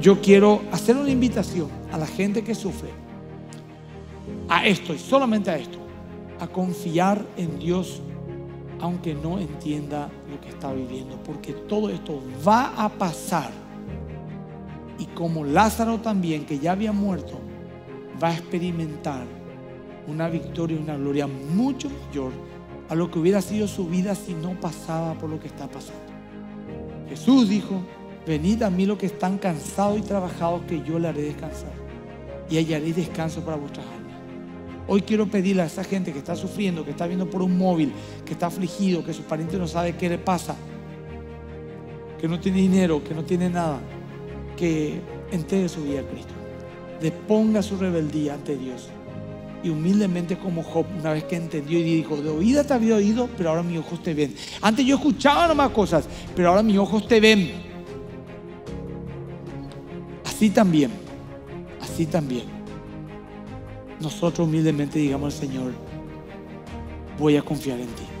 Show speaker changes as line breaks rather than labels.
Yo quiero hacer una invitación a la gente que sufre a esto y solamente a esto, a confiar en Dios aunque no entienda lo que está viviendo, porque todo esto va a pasar. Y como Lázaro también, que ya había muerto, va a experimentar una victoria y una gloria mucho mayor a lo que hubiera sido su vida si no pasaba por lo que está pasando. Jesús dijo, venid a mí los que están cansados y trabajados, que yo le haré descansar. Y hallaré descanso para vuestras almas. Hoy quiero pedirle a esa gente que está sufriendo, que está viendo por un móvil, que está afligido, que su pariente no sabe qué le pasa, que no tiene dinero, que no tiene nada, que entregue su vida a Cristo. Deponga su rebeldía ante Dios. Y humildemente como Job, una vez que entendió y dijo, de oída te había oído, pero ahora mis ojos te ven. Antes yo escuchaba nomás cosas, pero ahora mis ojos te ven. Así también, así también nosotros humildemente digamos al Señor, voy a confiar en ti.